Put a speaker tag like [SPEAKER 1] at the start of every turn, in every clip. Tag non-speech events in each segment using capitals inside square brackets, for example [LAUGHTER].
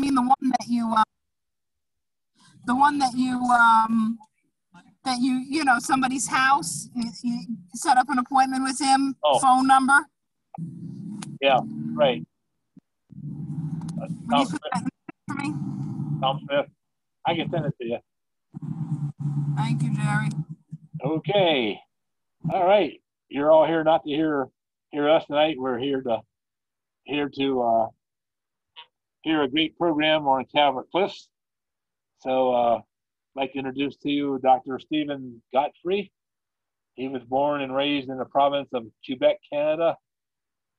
[SPEAKER 1] mean the one that you, uh, the one that you, um, that you, you know, somebody's house, you, you set up an appointment with him,
[SPEAKER 2] Oh.
[SPEAKER 1] phone number?
[SPEAKER 2] Yeah, right. Uh, Tom
[SPEAKER 1] you put
[SPEAKER 2] Smith,
[SPEAKER 1] that in for me?
[SPEAKER 2] Tom Smith. I can send it to you.
[SPEAKER 1] Thank you, Jeri.
[SPEAKER 2] Okay. All right. You're all here not to hear hear us tonight. We're here to here to uh, hear a great program on Calvert Cliffs. So uh, I'd like to introduce to you Dr. Stephen Godfrey. He was born and raised in the province of Quebec, Canada.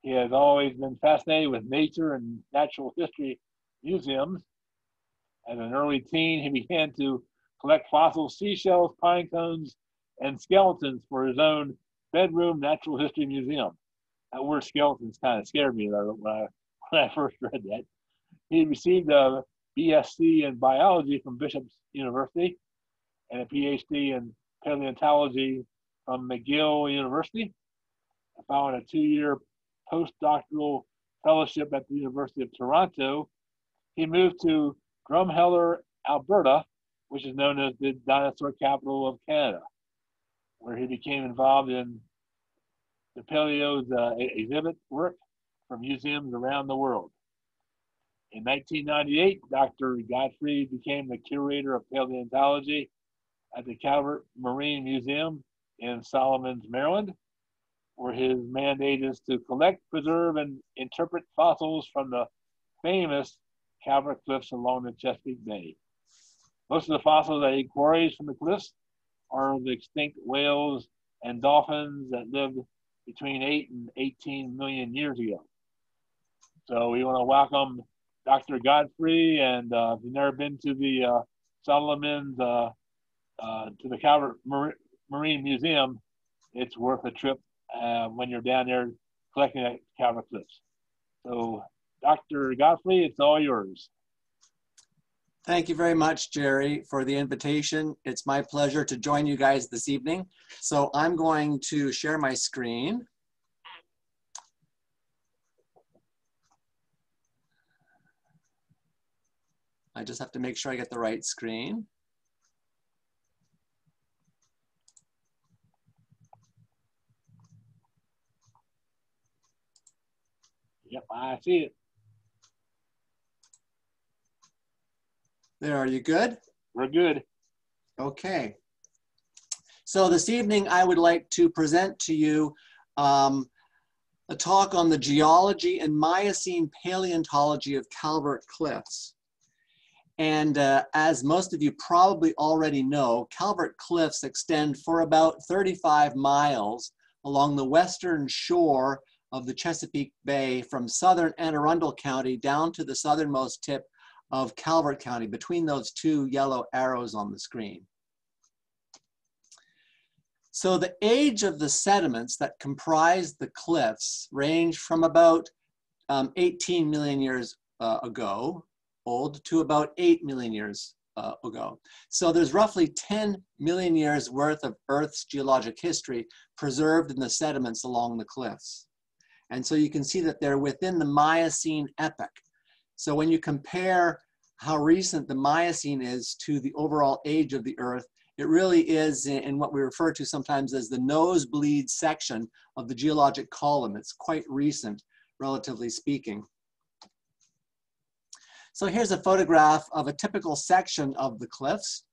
[SPEAKER 2] He has always been fascinated with nature and natural history museums. As an early teen, he began to collect fossil seashells, pine cones, and skeletons for his own bedroom natural history museum. That word skeletons kind of scared me when I, when I [LAUGHS] first read that. He received a BSc in biology from Bishop's University and a PhD in paleontology from McGill University. Following a two-year postdoctoral fellowship at the University of Toronto, he moved to Drumheller, Alberta, which is known as the dinosaur capital of Canada, where he became involved in the paleo's uh, exhibit work for museums around the world. In 1998, Dr. Godfrey became the curator of paleontology at the Calvert Marine Museum in Solomons, Maryland, where his mandate is to collect, preserve, and interpret fossils from the famous Calvert Cliffs along the Chesapeake Bay. Most of the fossils that he quarries from the cliffs are the extinct whales and dolphins that lived between 8 and 18 million years ago. So we want to welcome Dr. Godfrey, and uh, if you've never been to the uh, Solomons, uh, uh, to the Calvert Mar- Marine Museum, it's worth a trip uh, when you're down there collecting Calvert Cliffs. So, Dr. Godfrey, it's all yours.
[SPEAKER 3] Thank you very much, Jeri, for the invitation. It's my pleasure to join you guys this evening. So I'm going to share my screen. I just have to make sure I get the right screen.
[SPEAKER 2] Yep, I see it.
[SPEAKER 3] There, are you good?
[SPEAKER 2] We're good.
[SPEAKER 3] Okay. So this evening, I would like to present to you um, a talk on the geology and Miocene paleontology of Calvert Cliffs. And uh, as most of you probably already know, Calvert Cliffs extend for about 35 miles along the western shore of the Chesapeake Bay from southern Anne Arundel County down to the southernmost tip of Calvert County between those two yellow arrows on the screen. So the age of the sediments that comprise the cliffs range from about um, 18 million years uh, ago old to about 8 million years uh, ago. So there's roughly 10 million years worth of Earth's geologic history preserved in the sediments along the cliffs. And so you can see that they're within the Miocene epoch. So when you compare how recent the Miocene is to the overall age of the Earth, it really is in, in what we refer to sometimes as the nosebleed section of the geologic column. It's quite recent, relatively speaking. So here's a photograph of a typical section of the cliffs.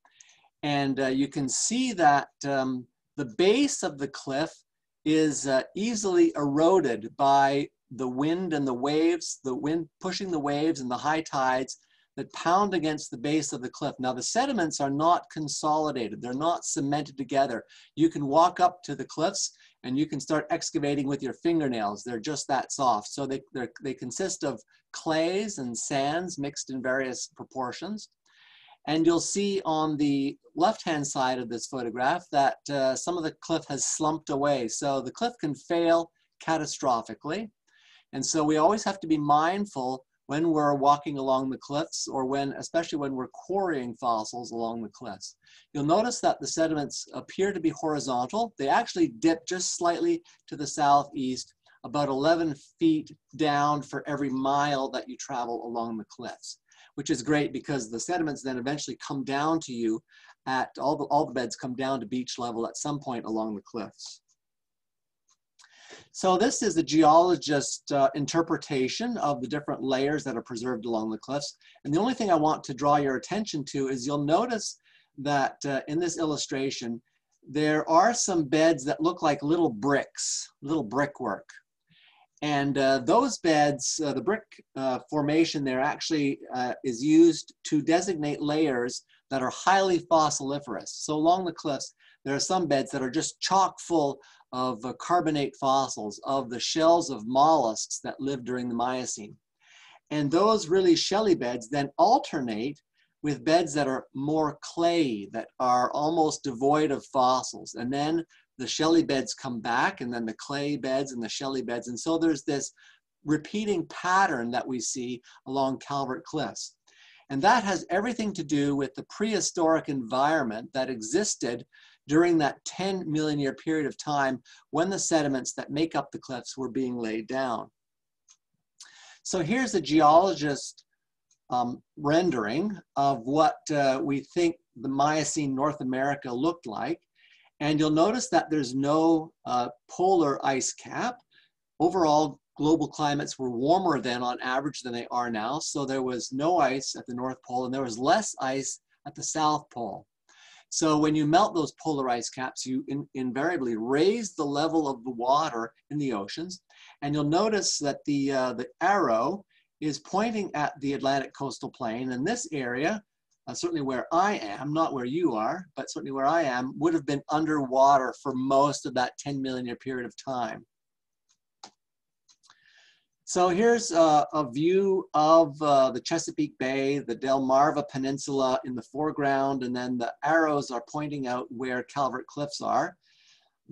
[SPEAKER 3] And uh, you can see that um, the base of the cliff is uh, easily eroded by the wind and the waves, the wind pushing the waves and the high tides that pound against the base of the cliff. Now the sediments are not consolidated. They're not cemented together. You can walk up to the cliffs and you can start excavating with your fingernails. They're just that soft. So they, they consist of clays and sands mixed in various proportions. And you'll see on the left-hand side of this photograph that uh, some of the cliff has slumped away. So the cliff can fail catastrophically. And so we always have to be mindful when we're walking along the cliffs or when, especially when we're quarrying fossils along the cliffs. You'll notice that the sediments appear to be horizontal. They actually dip just slightly to the southeast, about 11 feet down for every mile that you travel along the cliffs. which is great because the sediments then eventually come down to you at all the, all the beds come down to beach level at some point along the cliffs. So this is the geologist uh, interpretation of the different layers that are preserved along the cliffs. And the only thing I want to draw your attention to is you'll notice that uh, in this illustration, there are some beds that look like little bricks, little brickwork. And uh, those beds, uh, the brick uh, formation there actually uh, is used to designate layers that are highly fossiliferous. So along the cliffs, there are some beds that are just chock full of uh, carbonate fossils, of the shells of mollusks that lived during the Miocene. And those really shelly beds then alternate with beds that are more clay, that are almost devoid of fossils. And then the shelly beds come back and then the clay beds and the shelly beds. And so there's this repeating pattern that we see along Calvert Cliffs. And that has everything to do with the prehistoric environment that existed during that 10 million year period of time when the sediments that make up the cliffs were being laid down. So here's a geologist um, rendering of what uh, we think the Miocene North America looked like. And you'll notice that there's no uh, polar ice cap. Overall, global climates were warmer then on average than they are now. So there was no ice at the North Pole and there was less ice at the South Pole. So when you melt those polar ice caps, you in, invariably raise the level of the water in the oceans. And you'll notice that the, uh, the arrow is pointing at the Atlantic coastal plain. And this area uh, certainly where I am, not where you are, but certainly where I am, would have been underwater for most of that 10 million year period of time. So here's uh, a view of uh, the Chesapeake Bay, the Delmarva Peninsula in the foreground, and then the arrows are pointing out where Calvert Cliffs are.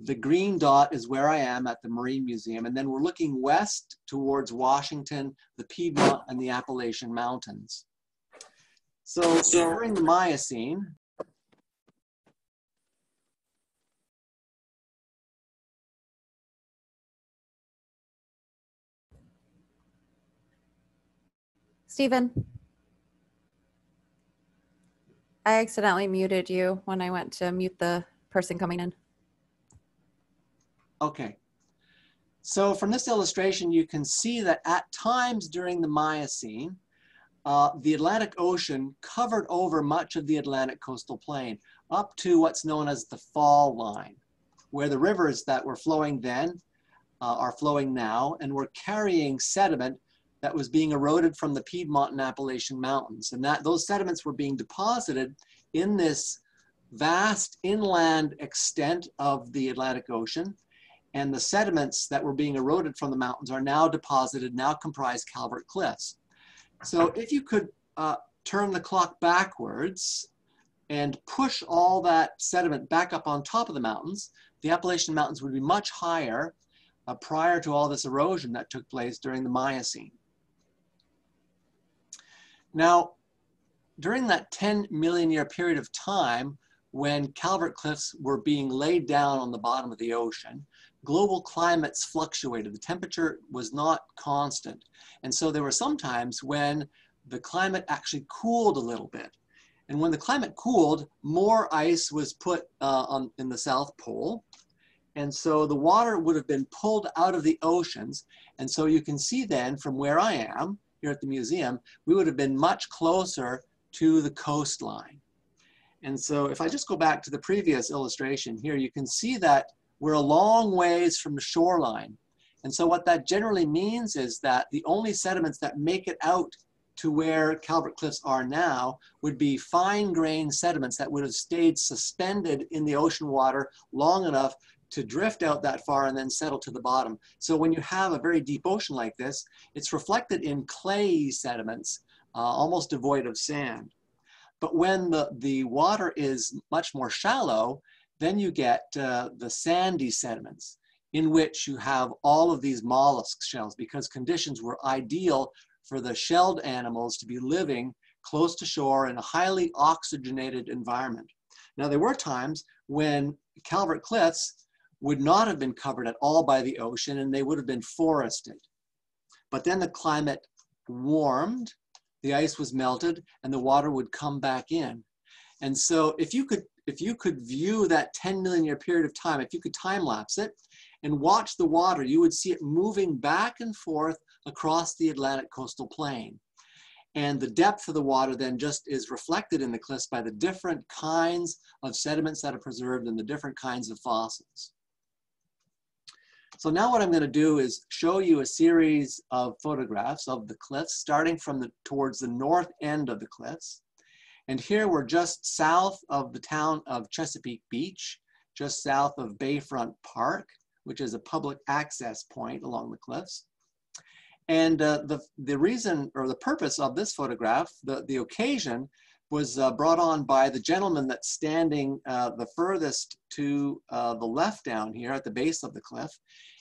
[SPEAKER 3] The green dot is where I am at the Marine Museum, and then we're looking west towards Washington, the Piedmont, and the Appalachian Mountains. So during the Miocene,
[SPEAKER 4] Stephen. I accidentally muted you when I went to mute the person coming in.
[SPEAKER 3] Okay. So from this illustration, you can see that at times during the Miocene, uh, the Atlantic Ocean covered over much of the Atlantic coastal plain up to what's known as the fall line, where the rivers that were flowing then uh, are flowing now and were carrying sediment that was being eroded from the Piedmont and Appalachian Mountains. And that those sediments were being deposited in this vast inland extent of the Atlantic Ocean. And the sediments that were being eroded from the mountains are now deposited, now comprise Calvert Cliffs. So if you could uh, turn the clock backwards and push all that sediment back up on top of the mountains, the Appalachian Mountains would be much higher uh, prior to all this erosion that took place during the Miocene. Now, during that 10 million year period of time when Calvert Cliffs were being laid down on the bottom of the ocean, global climates fluctuated. The temperature was not constant. And so there were some times when the climate actually cooled a little bit. And when the climate cooled, more ice was put uh, on, in the South Pole. And so the water would have been pulled out of the oceans. And so you can see then from where I am here at the museum, we would have been much closer to the coastline. And so if I just go back to the previous illustration here, you can see that we're a long ways from the shoreline. And so what that generally means is that the only sediments that make it out to where Calvert Cliffs are now would be fine grained sediments that would have stayed suspended in the ocean water long enough to drift out that far and then settle to the bottom. So when you have a very deep ocean like this, it's reflected in clay sediments, uh, almost devoid of sand. But when the, the water is much more shallow, then you get uh, the sandy sediments in which you have all of these mollusk shells because conditions were ideal for the shelled animals to be living close to shore in a highly oxygenated environment. Now, there were times when Calvert Cliffs would not have been covered at all by the ocean and they would have been forested. But then the climate warmed the ice was melted and the water would come back in. And so if you could if you could view that 10 million year period of time, if you could time lapse it and watch the water, you would see it moving back and forth across the Atlantic coastal plain. And the depth of the water then just is reflected in the cliffs by the different kinds of sediments that are preserved and the different kinds of fossils. So now what I'm going to do is show you a series of photographs of the cliffs, starting from the towards the north end of the cliffs. And here we're just south of the town of Chesapeake Beach, just south of Bayfront Park, which is a public access point along the cliffs. And uh, the, the reason or the purpose of this photograph, the, the occasion, was uh, brought on by the gentleman that's standing uh, the furthest to uh, the left down here at the base of the cliff.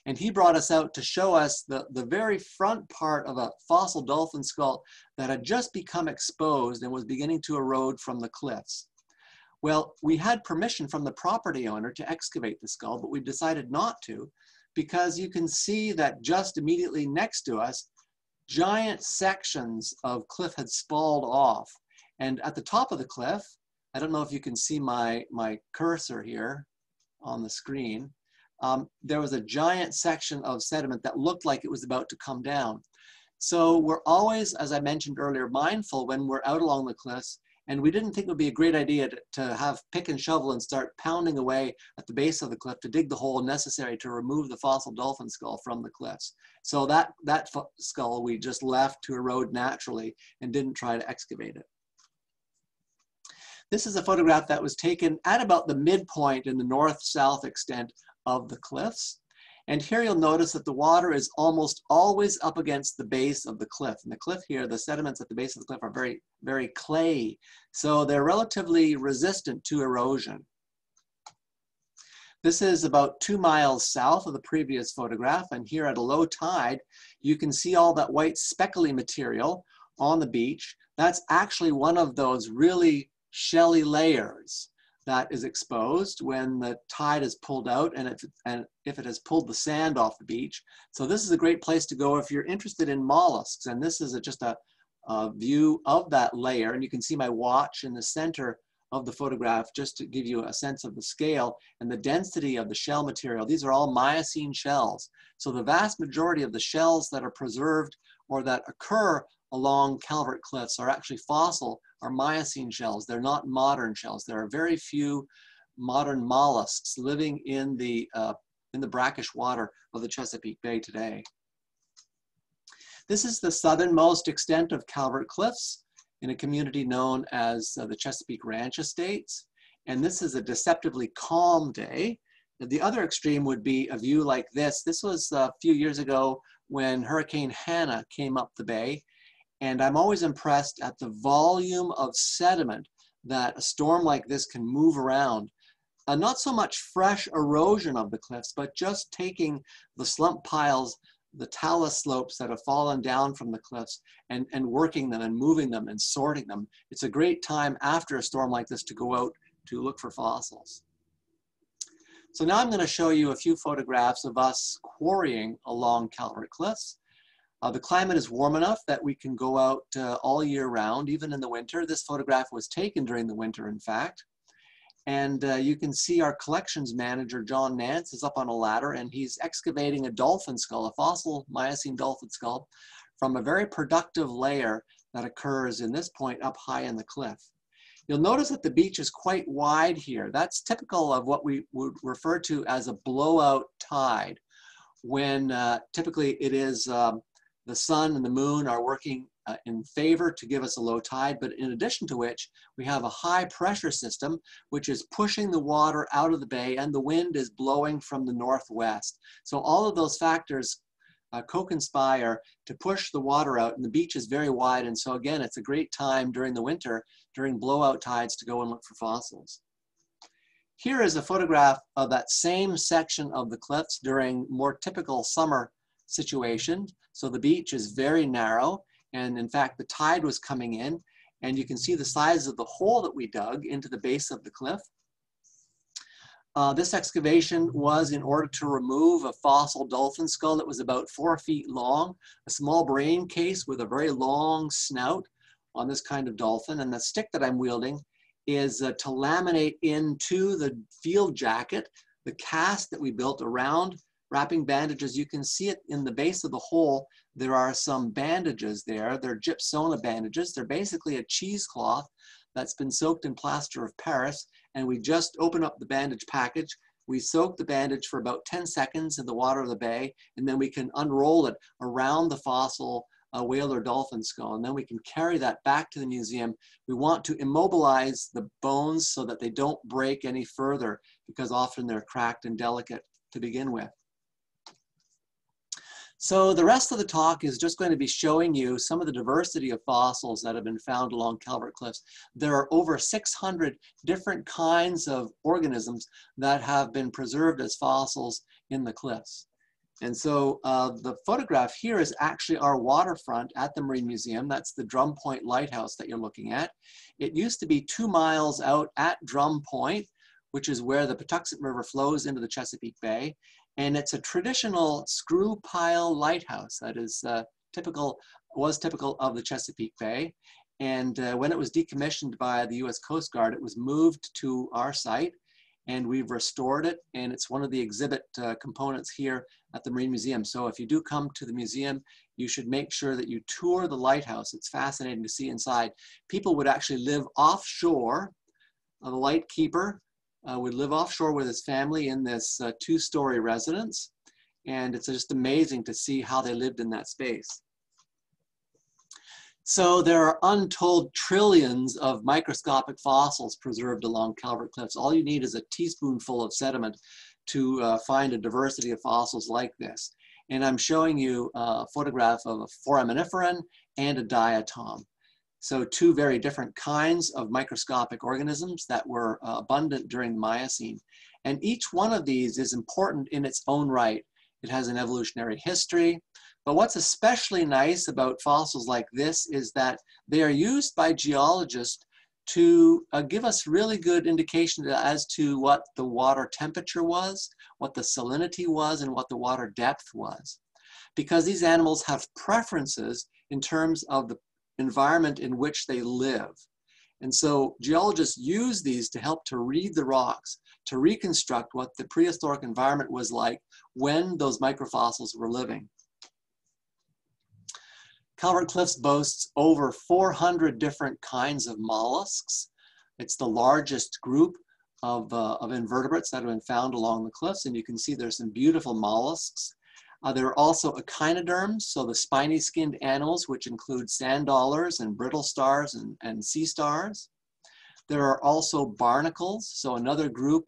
[SPEAKER 3] And he brought us out to show us the, the very front part of a fossil dolphin skull that had just become exposed and was beginning to erode from the cliffs. Well, we had permission from the property owner to excavate the skull, but we decided not to because you can see that just immediately next to us, giant sections of cliff had spalled off. And at the top of the cliff, I don't know if you can see my, my cursor here on the screen, um, there was a giant section of sediment that looked like it was about to come down. So we're always, as I mentioned earlier, mindful when we're out along the cliffs and we didn't think it would be a great idea to, to, have pick and shovel and start pounding away at the base of the cliff to dig the hole necessary to remove the fossil dolphin skull from the cliffs. So that, that skull we just left to erode naturally and didn't try to excavate it. This is a photograph that was taken at about the midpoint in the north-south extent of the cliffs. And here you'll notice that the water is almost always up against the base of the cliff. And the cliff here, the sediments at the base of the cliff are very, very clay. So they're relatively resistant to erosion. This is about two miles south of the previous photograph. And here at a low tide, you can see all that white speckly material on the beach. That's actually one of those really shelly layers that is exposed when the tide is pulled out and if, and if it has pulled the sand off the beach. So this is a great place to go if you're interested in mollusks. And this is a, just a, a view of that layer. And you can see my watch in the center of the photograph just to give you a sense of the scale and the density of the shell material. These are all Miocene shells. So the vast majority of the shells that are preserved or that occur along Calvert Cliffs are actually fossil are Miocene shells. They're not modern shells. There are very few modern mollusks living in the, uh, in the brackish water of the Chesapeake Bay today. This is the southernmost extent of Calvert Cliffs in a community known as uh, the Chesapeake Ranch Estates. And this is a deceptively calm day. The other extreme would be a view like this. This was a few years ago when Hurricane Hanna came up the bay and I'm always impressed at the volume of sediment that a storm like this can move around. Uh, not so much fresh erosion of the cliffs, but just taking the slump piles, the talus slopes that have fallen down from the cliffs and, and working them and moving them and sorting them. It's a great time after a storm like this to go out to look for fossils. So now I'm going to show you a few photographs of us quarrying along Calvert Cliffs. Uh, the climate is warm enough that we can go out uh, all year round, even in the winter. This photograph was taken during the winter, in fact. And uh, you can see our collections manager, John Nance, is up on a ladder and he's excavating a dolphin skull, a fossil Miocene dolphin skull, from a very productive layer that occurs in this point up high in the cliff. You'll notice that the beach is quite wide here. That's typical of what we would refer to as a blowout tide, when uh, typically it is um, the sun and the moon are working uh, in favor to give us a low tide, but in addition to which, we have a high pressure system, which is pushing the water out of the bay and the wind is blowing from the northwest. So all of those factors uh, co-conspire to push the water out and the beach is very wide. And so again, it's a great time during the winter, during blowout tides to go and look for fossils. Here is a photograph of that same section of the cliffs during more typical summer situation. So the beach is very narrow. And in fact, the tide was coming in and you can see the size of the hole that we dug into the base of the cliff. Uh, this excavation was in order to remove a fossil dolphin skull that was about four feet long, a small brain case with a very long snout, on this kind of dolphin. And the stick that I'm wielding is uh, to laminate into the field jacket the cast that we built around wrapping bandages. You can see it in the base of the hole. There are some bandages there. They're gypsona bandages. They're basically a cheesecloth that's been soaked in plaster of Paris. And we just open up the bandage package. We soak the bandage for about 10 seconds in the water of the bay, and then we can unroll it around the fossil uh, whale or dolphin skull. And then we can carry that back to the museum. We want to immobilize the bones so that they don't break any further because often they're cracked and delicate to begin with. So the rest of the talk is just going to be showing you some of the diversity of fossils that have been found along Calvert Cliffs. There are over 600 different kinds of organisms that have been preserved as fossils in the cliffs. And so uh, the photograph here is actually our waterfront at the Marine Museum. That's the Drum Point Lighthouse that you're looking at. It used to be two miles out at Drum Point, which is where the Patuxent River flows into the Chesapeake Bay. And it's a traditional screw pile lighthouse that is uh, typical, was typical of the Chesapeake Bay. And uh, when it was decommissioned by the US Coast Guard, it was moved to our site and we've restored it. And it's one of the exhibit uh, components here at the Marine Museum. So if you do come to the museum, you should make sure that you tour the lighthouse. It's fascinating to see inside. People would actually live offshore. Uh, the lightkeeper uh, would live offshore with his family in this uh, two-story residence. And it's just amazing to see how they lived in that space. So there are untold trillions of microscopic fossils preserved along Calvert Cliffs. All you need is a teaspoonful of sediment to uh, find a diversity of fossils like this. And I'm showing you a photograph of a foraminiferan and a diatom. So two very different kinds of microscopic organisms that were uh, abundant during the Miocene. And each one of these is important in its own right. It has an evolutionary history. But what's especially nice about fossils like this is that they are used by geologists to uh, give us really good indication as to what the water temperature was, what the salinity was, and what the water depth was. Because these animals have preferences in terms of the environment in which they live. And so geologists use these to help to read the rocks, to reconstruct what the prehistoric environment was like when those microfossils were living. Calvert Cliffs boasts over 400 different kinds of mollusks. It's the largest group of, uh, of invertebrates that have been found along the cliffs, and you can see there's some beautiful mollusks. Uh, there are also echinoderms, so the spiny skinned animals, which include sand dollars and brittle stars and, and sea stars. There are also barnacles, so another group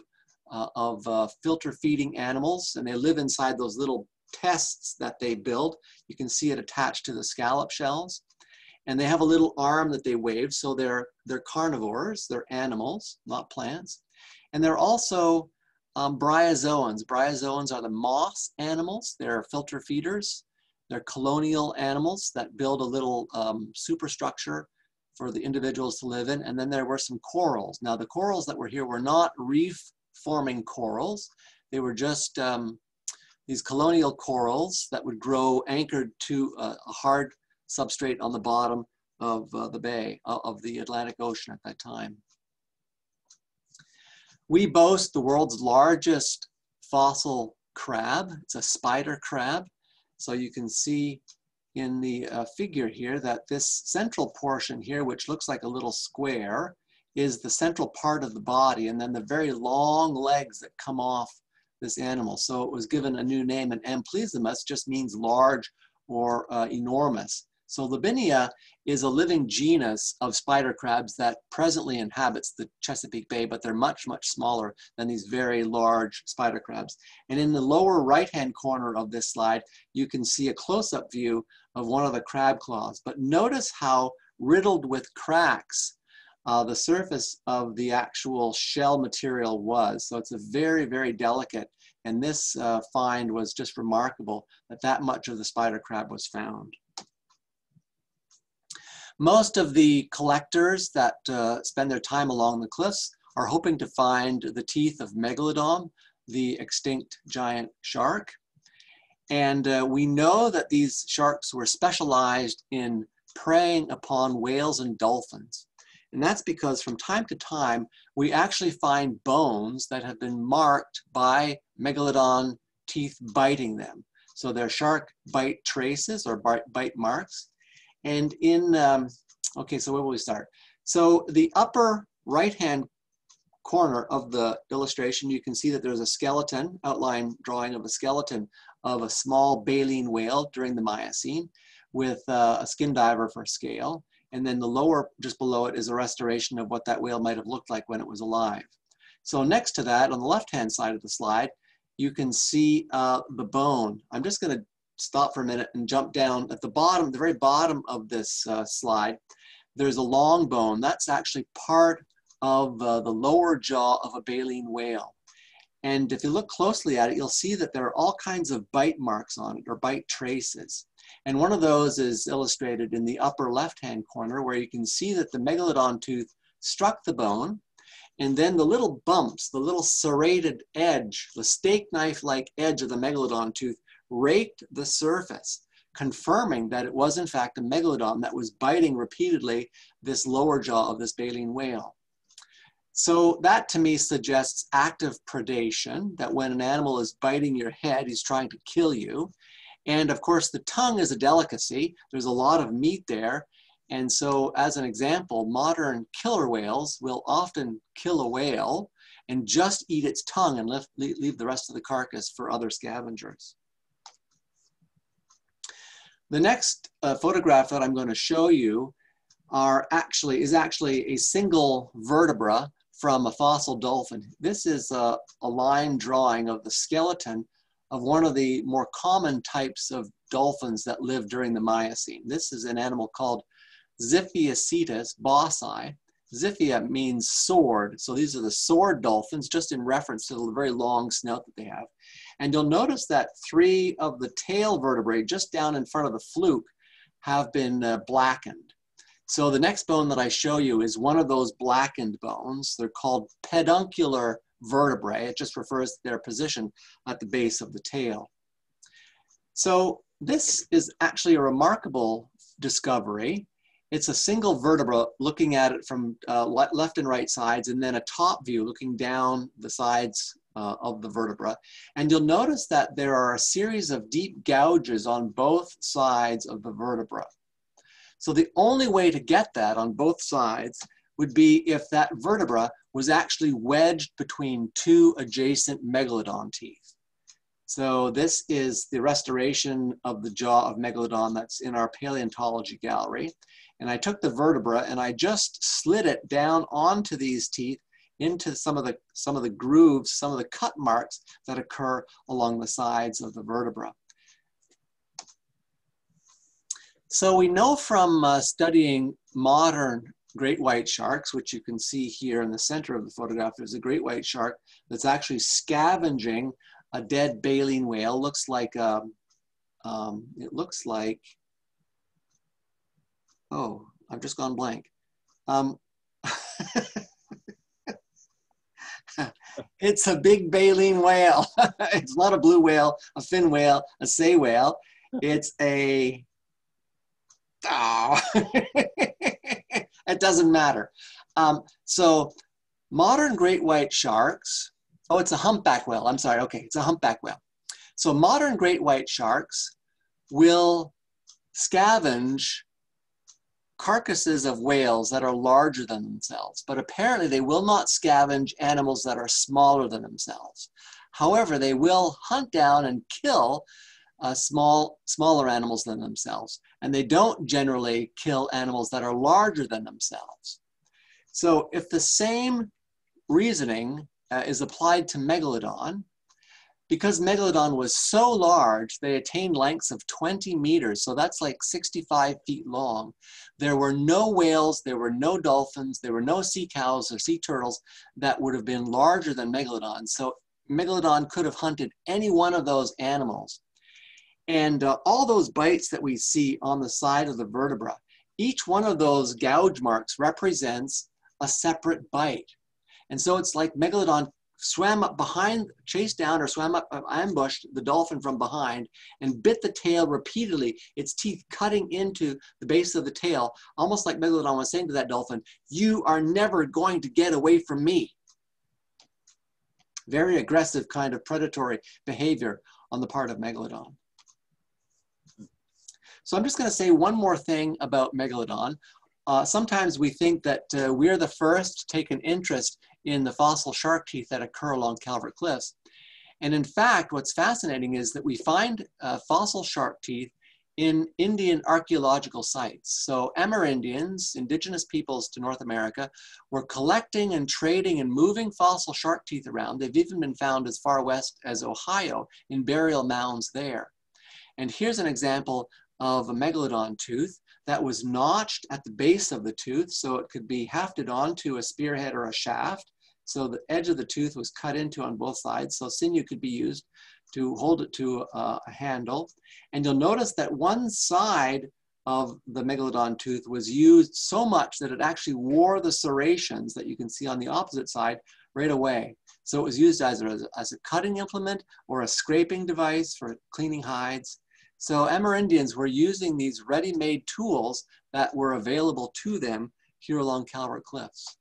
[SPEAKER 3] uh, of uh, filter feeding animals, and they live inside those little tests that they build. You can see it attached to the scallop shells. And they have a little arm that they wave, so they're, they're carnivores, they're animals, not plants. And they're also um, bryozoans. Bryozoans are the moss animals. They're filter feeders. They're colonial animals that build a little um, superstructure for the individuals to live in. And then there were some corals. Now the corals that were here were not reef forming corals. They were just um, these colonial corals that would grow anchored to a, a hard substrate on the bottom of uh, the bay, uh, of the Atlantic Ocean at that time. We boast the world's largest fossil crab. It's a spider crab. So you can see in the uh, figure here that this central portion here, which looks like a little square, is the central part of the body, and then the very long legs that come off this animal. So it was given a new name, and amplesimus just means large or uh, enormous. So Libinia is a living genus of spider crabs that presently inhabits the Chesapeake Bay, but they're much, much smaller than these very large spider crabs. And in the lower right-hand corner of this slide, you can see a close-up view of one of the crab claws. But notice how riddled with cracks uh, the surface of the actual shell material was. So it's a very, very delicate, and this uh, find was just remarkable that that much of the spider crab was found. Most of the collectors that uh, spend their time along the cliffs are hoping to find the teeth of Megalodon, the extinct giant shark. And uh, we know that these sharks were specialized in preying upon whales and dolphins. And that's because from time to time, we actually find bones that have been marked by megalodon teeth biting them. So they're shark bite traces or bite marks. And in, um, okay, so where will we start? So the upper right-hand corner of the illustration, you can see that there's a skeleton, outline drawing of a skeleton of a small baleen whale during the Miocene with uh, a skin diver for scale. And then the lower, just below it, is a restoration of what that whale might have looked like when it was alive. So next to that, on the left-hand side of the slide, you can see uh, the bone. I'm just gonna stop for a minute and jump down at the bottom, the very bottom of this uh, slide. There's a long bone. That's actually part of uh, the lower jaw of a baleen whale. And if you look closely at it, you'll see that there are all kinds of bite marks on it or bite traces. And one of those is illustrated in the upper left-hand corner where you can see that the megalodon tooth struck the bone and then the little bumps, the little serrated edge, the steak knife-like edge of the megalodon tooth raked the surface, confirming that it was in fact a megalodon that was biting repeatedly this lower jaw of this baleen whale. So that to me suggests active predation, that when an animal is biting your head, he's trying to kill you. And of course, the tongue is a delicacy. There's a lot of meat there. And so as an example, modern killer whales will often kill a whale and just eat its tongue and leave, leave the rest of the carcass for other scavengers. The next uh, photograph that I'm going to show you are actually is actually a single vertebra from a fossil dolphin. This is a, a line drawing of the skeleton of one of the more common types of dolphins that lived during the Miocene. This is an animal called Xiphiacetus bossi. Xiphia means sword, so these are the sword dolphins, just in reference to the very long snout that they have. And you'll notice that three of the tail vertebrae just down in front of the fluke have been uh, blackened. So the next bone that I show you is one of those blackened bones. They're called peduncular vertebrae. It just refers to their position at the base of the tail. So this is actually a remarkable discovery. It's a single vertebra looking at it from uh, left and right sides and then a top view looking down the sides uh, of the vertebra. And you'll notice that there are a series of deep gouges on both sides of the vertebra. So the only way to get that on both sides would be if that vertebra was actually wedged between two adjacent megalodon teeth. So this is the restoration of the jaw of megalodon that's in our paleontology gallery. And I took the vertebra and I just slid it down onto these teeth into some of the some of the grooves, some of the cut marks that occur along the sides of the vertebra. So we know from uh, studying modern great white sharks, which you can see here in the center of the photograph. There's a great white shark that's actually scavenging a dead baleen whale. Looks like, um, um, it looks like, oh, I've just gone blank. Um, [LAUGHS] it's a big baleen whale. [LAUGHS] it's not a blue whale, a fin whale, a sei whale. It's a, oh. [LAUGHS] it doesn't matter. Um, so modern great white sharks, oh, it's a humpback whale. I'm sorry. Okay, it's a humpback whale. So modern great white sharks will scavenge carcasses of whales that are larger than themselves, but apparently they will not scavenge animals that are smaller than themselves. However, they will hunt down and kill uh, small, smaller animals than themselves. And they don't generally kill animals that are larger than themselves. So if the same reasoning uh, is applied to Megalodon, because Megalodon was so large, they attained lengths of 20 meters, so that's like 65 feet long. There were no whales, there were no dolphins, there were no sea cows or sea turtles that would have been larger than Megalodon. So Megalodon could have hunted any one of those animals. And uh, all those bites that we see on the side of the vertebra, each one of those gouge marks represents a separate bite. And so it's like Megalodon swam up behind, chased down or swam up, uh, ambushed the dolphin from behind and bit the tail repeatedly, its teeth cutting into the base of the tail, almost like Megalodon was saying to that dolphin, you are never going to get away from me. Very aggressive kind of predatory behavior on the part of Megalodon. So I'm just going to say one more thing about Megalodon. Uh, sometimes we think that uh, we're the first to take an interest in the fossil shark teeth that occur along Calvert Cliffs. And in fact, what's fascinating is that we find uh, fossil shark teeth in Indian archaeological sites. So Amerindians, indigenous peoples to North America, were collecting and trading and moving fossil shark teeth around. They've even been found as far west as Ohio in burial mounds there. And here's an example of a megalodon tooth that was notched at the base of the tooth so it could be hafted onto a spearhead or a shaft. So the edge of the tooth was cut into on both sides so sinew could be used to hold it to a, a handle. And you'll notice that one side of the megalodon tooth was used so much that it actually wore the serrations that you can see on the opposite side right away. So it was used either as a, as a cutting implement or a scraping device for cleaning hides. So Amerindians were using these ready-made tools that were available to them here along Calvert Cliffs.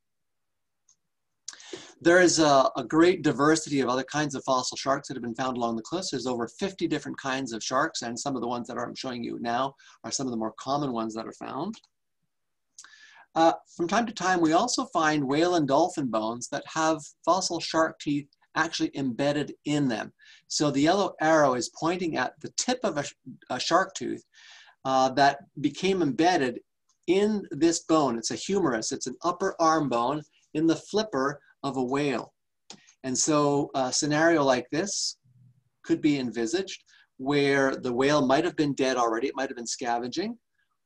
[SPEAKER 3] There is a, a, great diversity of other kinds of fossil sharks that have been found along the cliffs. There's over 50 different kinds of sharks, and some of the ones that I'm showing you now are some of the more common ones that are found. Uh, from time to time, we also find whale and dolphin bones that have fossil shark teeth actually embedded in them. So the yellow arrow is pointing at the tip of a, a shark tooth uh, that became embedded in this bone. It's a humerus, it's an upper arm bone in the flipper of a whale. And so a scenario like this could be envisaged where the whale might have been dead already, it might have been scavenging,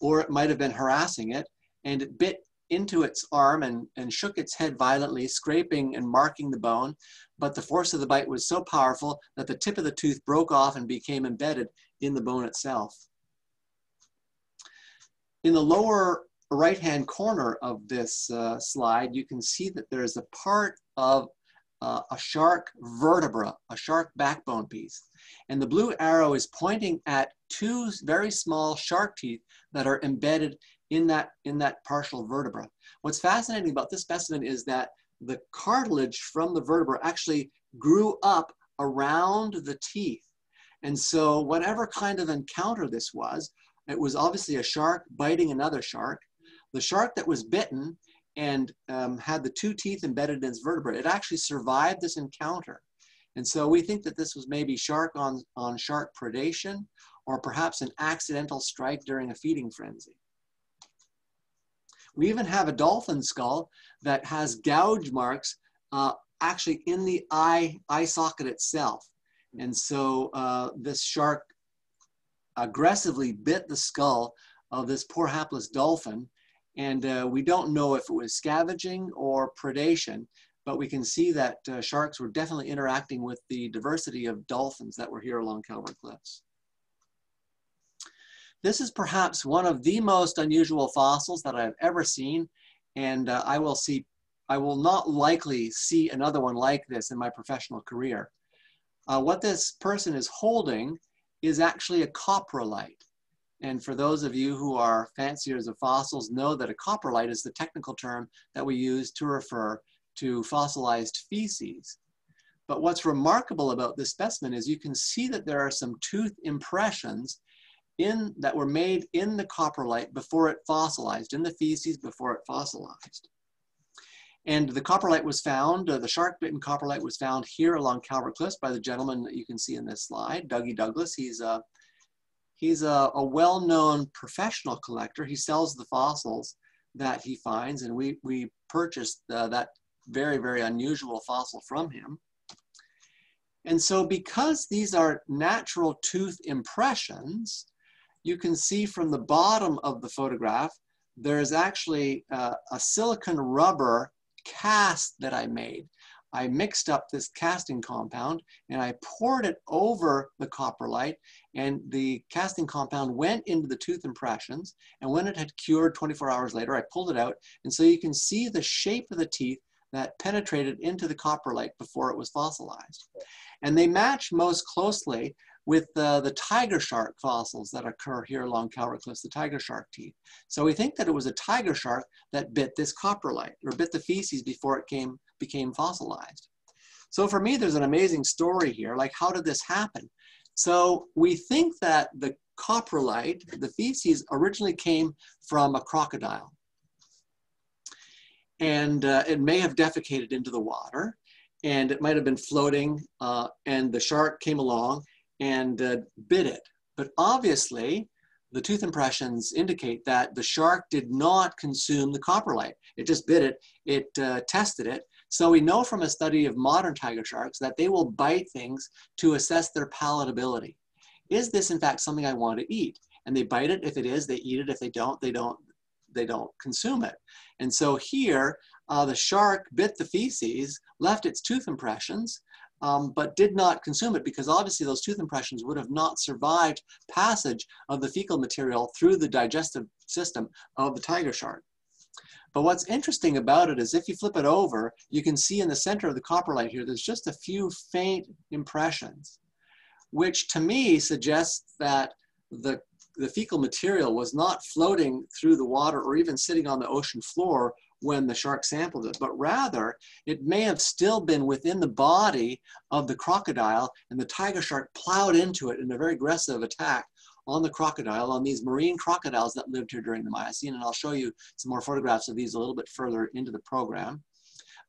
[SPEAKER 3] or it might have been harassing it, and it bit into its arm and, and shook its head violently, scraping and marking the bone. But the force of the bite was so powerful that the tip of the tooth broke off and became embedded in the bone itself. In the lower right-hand corner of this uh, slide, you can see that there's a part of uh, a shark vertebra, a shark backbone piece. And the blue arrow is pointing at two very small shark teeth that are embedded in that, in that partial vertebra. What's fascinating about this specimen is that the cartilage from the vertebra actually grew up around the teeth. And so whatever kind of encounter this was, it was obviously a shark biting another shark. The shark that was bitten and um, had the two teeth embedded in its vertebrae, it actually survived this encounter. And so we think that this was maybe shark on, on shark predation or perhaps an accidental strike during a feeding frenzy. We even have a dolphin skull that has gouge marks uh, actually in the eye, eye socket itself. And so uh, this shark aggressively bit the skull of this poor hapless dolphin. And uh, we don't know if it was scavenging or predation, but we can see that uh, sharks were definitely interacting with the diversity of dolphins that were here along Calvert Cliffs. This is perhaps one of the most unusual fossils that I've ever seen, and uh, I will see, I will not likely see another one like this in my professional career. Uh, what this person is holding is actually a coprolite. And for those of you who are fanciers of fossils know that a coprolite is the technical term that we use to refer to fossilized feces. But what's remarkable about this specimen is you can see that there are some tooth impressions in that were made in the coprolite before it fossilized, in the feces before it fossilized. And the coprolite was found, uh, the shark-bitten coprolite was found here along Calvert Cliffs by the gentleman that you can see in this slide, Dougie Douglas. He's a, he's a, a well-known professional collector. He sells the fossils that he finds, and we, we purchased uh, that very, very unusual fossil from him. And so because these are natural tooth impressions, you can see from the bottom of the photograph, there's actually uh, a silicon rubber cast that I made. I mixed up this casting compound and I poured it over the coprolite and the casting compound went into the tooth impressions and when it had cured 24 hours later I pulled it out and so you can see the shape of the teeth that penetrated into the coprolite before it was fossilized. And they match most closely with uh, the tiger shark fossils that occur here along Calvert Cliffs, the tiger shark teeth. So we think that it was a tiger shark that bit this coprolite or bit the feces before it came, became fossilized. So for me, there's an amazing story here. Like, how did this happen? So we think that the coprolite, the feces, originally came from a crocodile. And uh, it may have defecated into the water and it might have been floating uh, and the shark came along and uh, bit it. But obviously, the tooth impressions indicate that the shark did not consume the coprolite. It just bit it, it uh, tested it. So we know from a study of modern tiger sharks that they will bite things to assess their palatability. Is this in fact something I want to eat? And they bite it. If it is, they eat it. If they don't, they don't, they don't consume it. And so here, uh, the shark bit the feces, left its tooth impressions, um, but did not consume it because obviously those tooth impressions would have not survived passage of the fecal material through the digestive system of the tiger shark. But what's interesting about it is if you flip it over, you can see in the center of the copper coprolite here, there's just a few faint impressions, which to me suggests that the, the fecal material was not floating through the water or even sitting on the ocean floor when the shark sampled it, but rather it may have still been within the body of the crocodile and the tiger shark plowed into it in a very aggressive attack on the crocodile, on these marine crocodiles that lived here during the Miocene. And I'll show you some more photographs of these a little bit further into the program.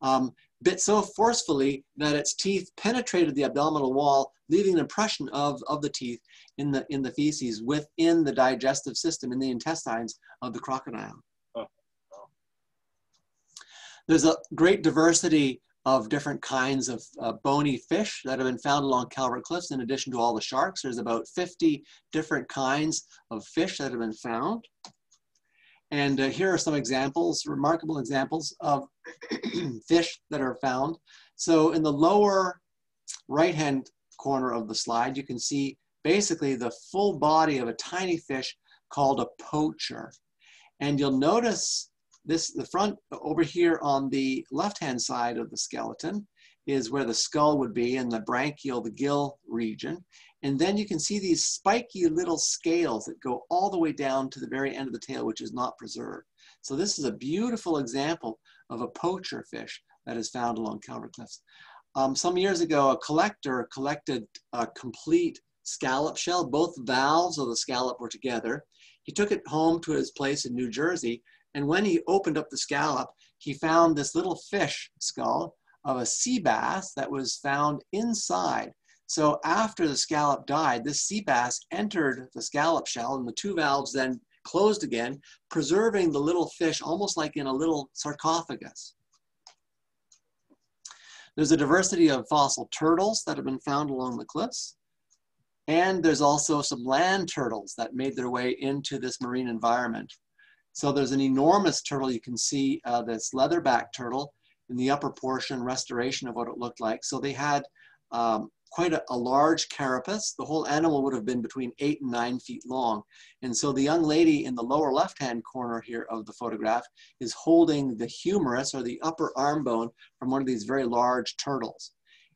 [SPEAKER 3] Um, bit so forcefully that its teeth penetrated the abdominal wall, leaving an impression of, of the teeth in the, in the feces within the digestive system, in the intestines of the crocodile. There's a great diversity of different kinds of uh, bony fish that have been found along Calvert Cliffs in addition to all the sharks. There's about 50 different kinds of fish that have been found. And uh, here are some examples, remarkable examples of [CLEARS THROAT] fish that are found. So in the lower right-hand corner of the slide, you can see basically the full body of a tiny fish called a poacher. And you'll notice this, the front over here on the left-hand side of the skeleton is where the skull would be and the branchial, the gill region. And then you can see these spiky little scales that go all the way down to the very end of the tail, which is not preserved. So this is a beautiful example of a poacher fish that is found along Calvert Cliffs. Um, some years ago, a collector collected a complete scallop shell. Both valves of the scallop were together. He took it home to his place in New Jersey and when he opened up the scallop, he found this little fish skull of a sea bass that was found inside. So after the scallop died, this sea bass entered the scallop shell and the two valves then closed again, preserving the little fish almost like in a little sarcophagus. There's a diversity of fossil turtles that have been found along the cliffs. And there's also some land turtles that made their way into this marine environment. So there's an enormous turtle. You can see uh, this leatherback turtle in the upper portion, restoration of what it looked like. So they had um, quite a, a, large carapace. The whole animal would have been between eight and nine feet long. And so the young lady in the lower left-hand corner here of the photograph is holding the humerus or the upper arm bone from one of these very large turtles.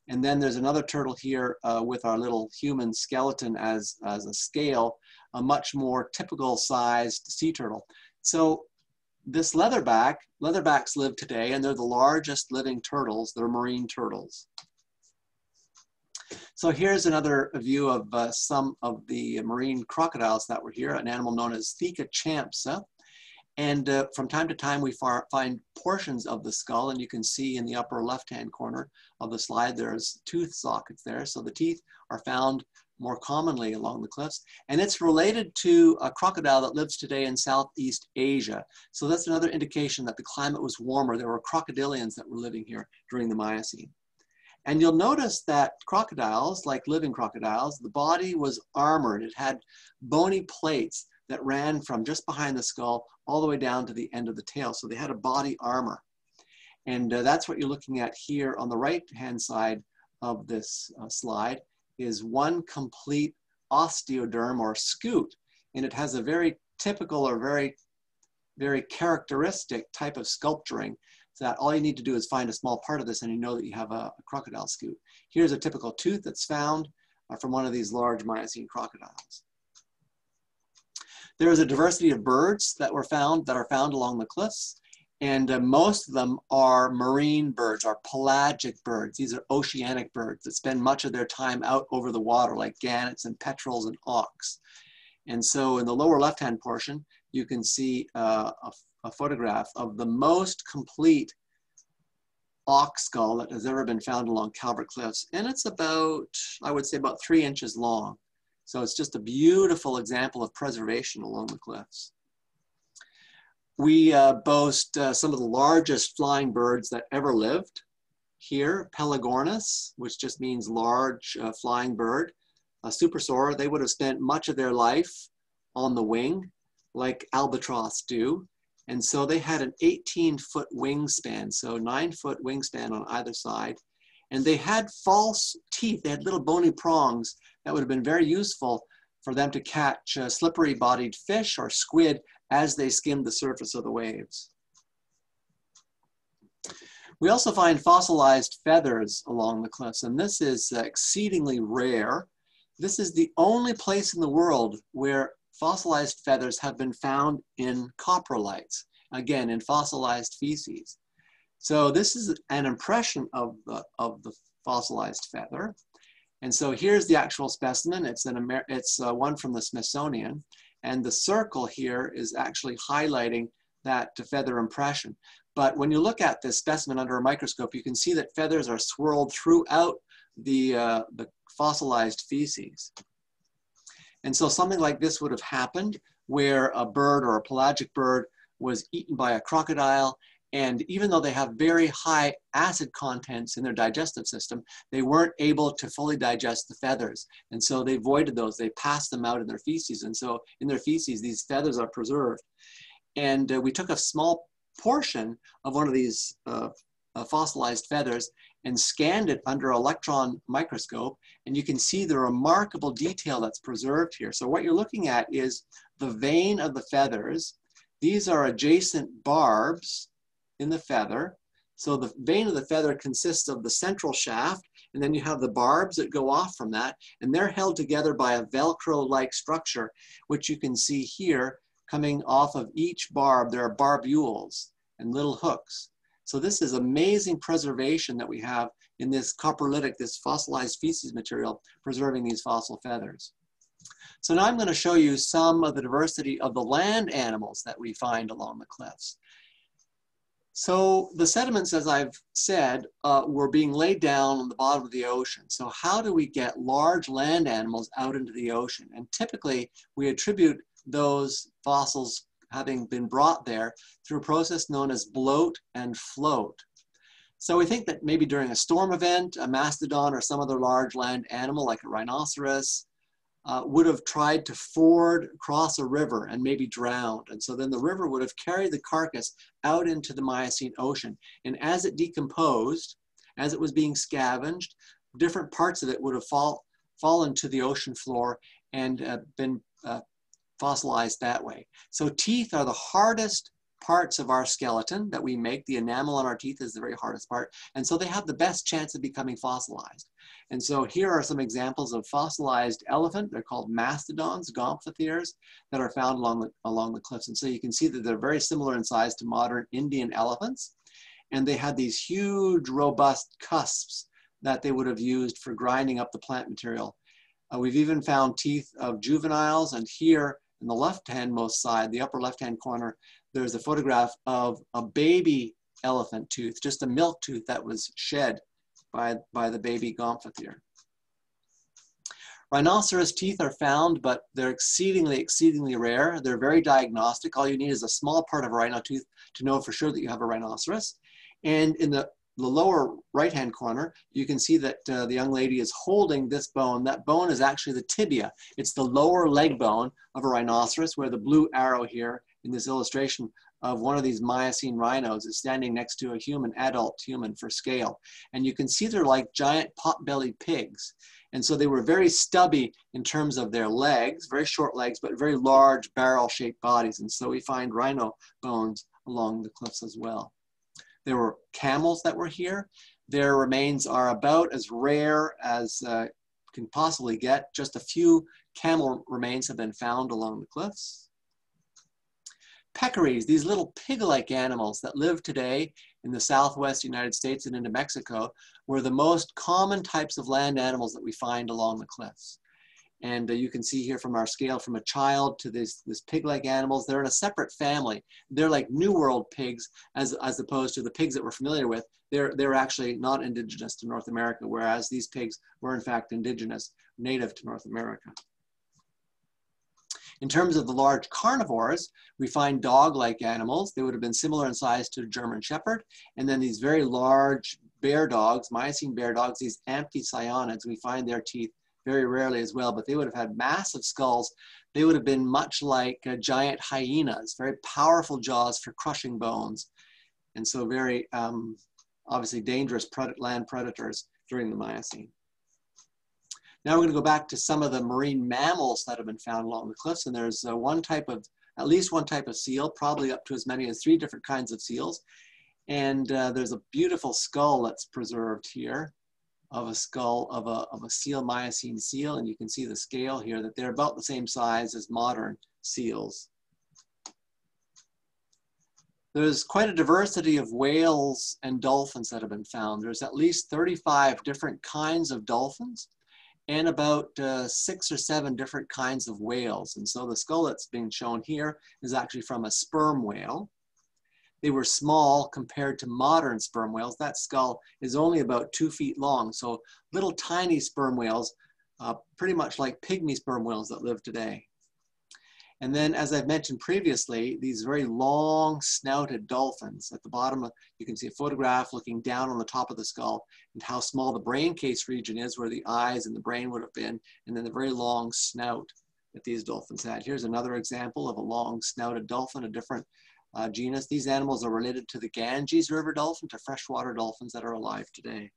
[SPEAKER 3] And then there's another turtle here uh, with our little human skeleton as, as a scale, a much more typical sized sea turtle. So this leatherback, leatherbacks live today and they're the largest living turtles. They're marine turtles. So here's another view of uh, some of the marine crocodiles that were here, an animal known as Thecachampsa. And uh, from time to time, we find portions of the skull, and you can see in the upper left-hand corner of the slide, there's tooth sockets there. So the teeth are found more commonly along the cliffs. And it's related to a crocodile that lives today in Southeast Asia. So that's another indication that the climate was warmer. There were crocodilians that were living here during the Miocene. And you'll notice that crocodiles, like living crocodiles, the body was armored. It had bony plates that ran from just behind the skull all the way down to the end of the tail. So they had a body armor. And uh, that's what you're looking at here on the right-hand side of this uh, slide is one complete osteoderm or scute. And it has a very typical or very, very characteristic type of sculpturing So that all you need to do is find a small part of this and you know that you have a, a crocodile scute. Here's a typical tooth that's found uh, from one of these large Miocene crocodiles. There is a diversity of birds that were found that are found along the cliffs. And uh, most of them are marine birds, are pelagic birds. These are oceanic birds that spend much of their time out over the water, like gannets and petrels and auks. And so in the lower left-hand portion, you can see uh, a, a, photograph of the most complete auk skull that has ever been found along Calvert Cliffs. And it's about, I would say about three inches long. So it's just a beautiful example of preservation along the cliffs. We uh, boast uh, some of the largest flying birds that ever lived. Here, Pelagornis, which just means large uh, flying bird. A supersaurer, they would have spent much of their life on the wing, like albatross do. And so they had an 18 foot wingspan, so nine foot wingspan on either side. And they had false teeth, they had little bony prongs that would have been very useful for them to catch uh, slippery bodied fish or squid as they skimmed the surface of the waves. We also find fossilized feathers along the cliffs, and this is exceedingly rare. This is the only place in the world where fossilized feathers have been found in coprolites, again, in fossilized feces. So this is an impression of the, of the fossilized feather. And so here's the actual specimen. It's, an Amer it's uh, one from the Smithsonian. And the circle here is actually highlighting that feather impression. But when you look at this specimen under a microscope, you can see that feathers are swirled throughout the, uh, the fossilized feces. And so something like this would have happened where a bird or a pelagic bird was eaten by a crocodile and even though they have very high acid contents in their digestive system, they weren't able to fully digest the feathers. And so they voided those, they passed them out in their feces. And so in their feces, these feathers are preserved. And uh, we took a small portion of one of these uh, uh, fossilized feathers and scanned it under electron microscope. And you can see the remarkable detail that's preserved here. So what you're looking at is the vein of the feathers. These are adjacent barbs in the feather. So the vein of the feather consists of the central shaft, and then you have the barbs that go off from that, and they're held together by a Velcro-like structure, which you can see here coming off of each barb. There are barbules and little hooks. So this is amazing preservation that we have in this coprolitic, this fossilized feces material, preserving these fossil feathers. So now I'm going to show you some of the diversity of the land animals that we find along the cliffs. So the sediments, as I've said, uh, were being laid down on the bottom of the ocean. So how do we get large land animals out into the ocean? And typically we attribute those fossils having been brought there through a process known as bloat and float. So we think that maybe during a storm event, a mastodon or some other large land animal like a rhinoceros uh, would have tried to ford cross a river and maybe drowned. And so then the river would have carried the carcass out into the Miocene Ocean. And as it decomposed, as it was being scavenged, different parts of it would have fall, fallen to the ocean floor and uh, been uh, fossilized that way. So teeth are the hardest parts of our skeleton that we make. The enamel on our teeth is the very hardest part. And so they have the best chance of becoming fossilized. And so here are some examples of fossilized elephant. They're called mastodons, gomphotheres, that are found along the, along the cliffs. And so you can see that they're very similar in size to modern Indian elephants. And they had these huge, robust cusps that they would have used for grinding up the plant material. Uh, we've even found teeth of juveniles. And here in the left-hand most side, the upper left-hand corner, there's a photograph of a baby elephant tooth, just a milk tooth that was shed by, by the baby Gomphothere. Rhinoceros teeth are found, but they're exceedingly, exceedingly rare. They're very diagnostic. All you need is a small part of a rhino tooth to know for sure that you have a rhinoceros. And in the, the lower right-hand corner, you can see that uh, the young lady is holding this bone. That bone is actually the tibia. It's the lower leg bone of a rhinoceros, where the blue arrow here in this illustration of one of these Miocene rhinos is standing next to a human, adult human for scale. And you can see they're like giant pot-bellied pigs. And so they were very stubby in terms of their legs, very short legs, but very large barrel-shaped bodies. And so we find rhino bones along the cliffs as well. There were camels that were here. Their remains are about as rare as uh, can possibly get. Just a few camel remains have been found along the cliffs. Peccaries, these little pig-like animals that live today in the southwest United States and into Mexico, were the most common types of land animals that we find along the cliffs. And uh, you can see here from our scale from a child to this, this pig-like animals, they're in a separate family. They're like New World pigs as, as opposed to the pigs that we're familiar with. They're, they're actually not indigenous to North America, whereas these pigs were in fact indigenous, native to North America. In terms of the large carnivores, we find dog-like animals. They would have been similar in size to a German Shepherd. And then these very large bear dogs, Miocene bear dogs, these amphicyonids, we find their teeth very rarely as well, but they would have had massive skulls. They would have been much like uh, giant hyenas, very powerful jaws for crushing bones. And so very um, obviously dangerous land predators during the Miocene. Now we're going to go back to some of the marine mammals that have been found along the cliffs. And there's uh, one type of, at least one type of seal, probably up to as many as three different kinds of seals. And uh, there's a beautiful skull that's preserved here of a skull of a, of a seal Miocene seal. And you can see the scale here that they're about the same size as modern seals. There's quite a diversity of whales and dolphins that have been found. There's at least 35 different kinds of dolphins and about uh, six or seven different kinds of whales. And so the skull that's being shown here is actually from a sperm whale. They were small compared to modern sperm whales. That skull is only about two feet long. So little tiny sperm whales, uh, pretty much like pygmy sperm whales that live today. And then, as I've mentioned previously, these very long snouted dolphins. At the bottom, you can see a photograph looking down on the top of the skull and how small the brain case region is where the eyes and the brain would have been, and then the very long snout that these dolphins had. Here's another example of a long snouted dolphin, a different uh, genus. These animals are related to the Ganges river dolphin, to freshwater dolphins that are alive today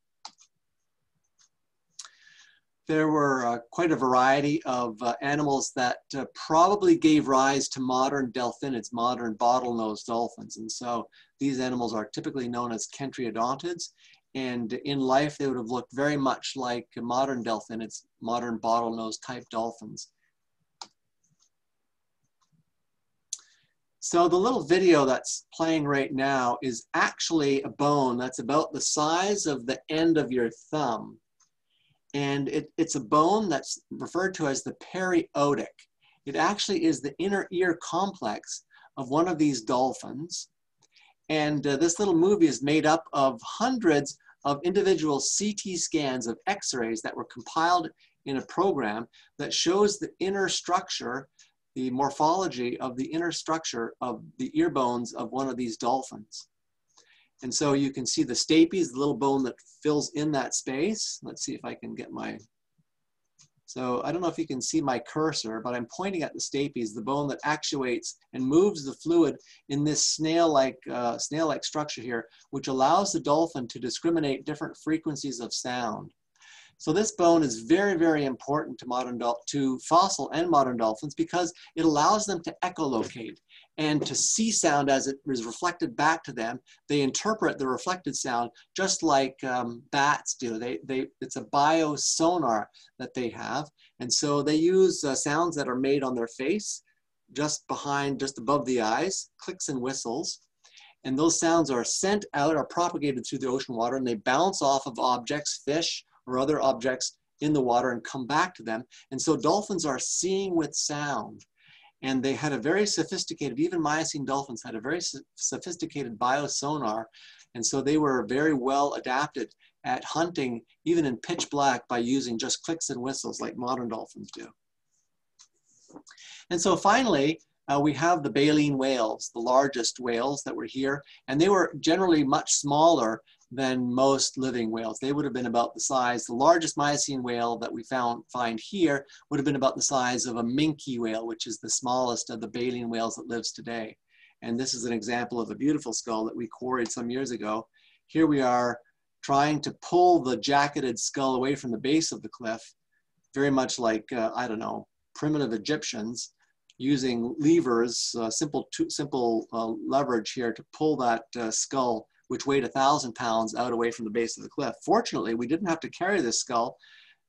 [SPEAKER 3] there were uh, quite a variety of uh, animals that uh, probably gave rise to modern delphinids, modern bottlenose dolphins. And so these animals are typically known as kentriodontids. And in life, they would have looked very much like modern delphinids, modern bottlenose type dolphins. So the little video that's playing right now is actually a bone that's about the size of the end of your thumb and it, it's a bone that's referred to as the periotic. It actually is the inner ear complex of one of these dolphins. And uh, this little movie is made up of hundreds of individual CT scans of x-rays that were compiled in a program that shows the inner structure, the morphology of the inner structure of the ear bones of one of these dolphins. And so you can see the stapes, the little bone that fills in that space. Let's see if I can get my, so I don't know if you can see my cursor, but I'm pointing at the stapes, the bone that actuates and moves the fluid in this snail-like uh, snail-like structure here, which allows the dolphin to discriminate different frequencies of sound. So this bone is very, very important to modern to fossil and modern dolphins because it allows them to echolocate and to see sound as it is reflected back to them. They interpret the reflected sound just like um, bats do. They, they, it's a biosonar that they have. And so they use uh, sounds that are made on their face, just behind, just above the eyes, clicks and whistles. And those sounds are sent out, are propagated through the ocean water, and they bounce off of objects, fish, or other objects in the water and come back to them. And so dolphins are seeing with sound. And they had a very sophisticated, even Miocene dolphins had a very sophisticated biosonar. And so they were very well adapted at hunting, even in pitch black, by using just clicks and whistles like modern dolphins do. And so finally, uh, we have the baleen whales, the largest whales that were here, and they were generally much smaller than most living whales. They would have been about the size, the largest Miocene whale that we found find here would have been about the size of a minke whale, which is the smallest of the baleen whales that lives today. And this is an example of a beautiful skull that we quarried some years ago. Here we are trying to pull the jacketed skull away from the base of the cliff, very much like, uh, I don't know, primitive Egyptians using levers, uh, simple, simple uh, leverage here to pull that uh, skull which weighed a thousand pounds out away from the base of the cliff. Fortunately, we didn't have to carry this skull